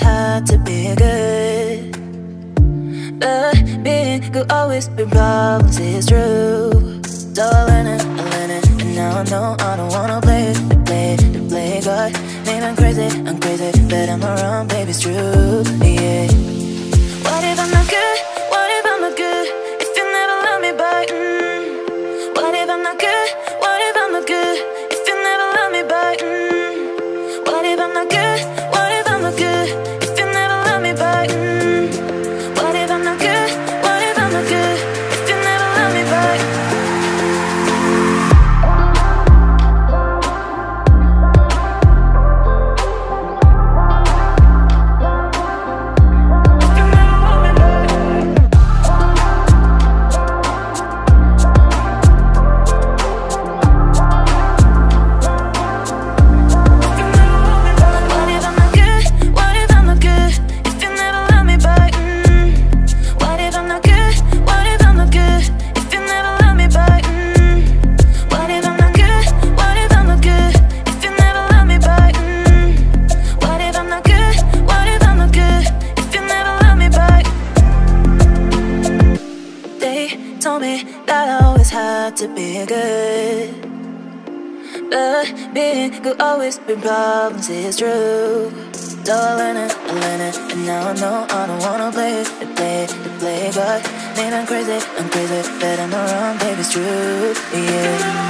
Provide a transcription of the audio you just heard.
hard to be good. But being good always been problems, it's true. So I learned it, I learned it, and now I know I don't wanna play to play to play God. Maybe I'm crazy, I'm crazy, but I'm wrong, baby, it's true, yeah. What if I'm not good? Told me that I always had to be good. But being good always been problems, it's true. So I learned it, I learned it, and now I know I don't wanna play it, to play it, play God. Maybe I'm crazy, I'm crazy, but I'm not wrong, baby, it's true, yeah.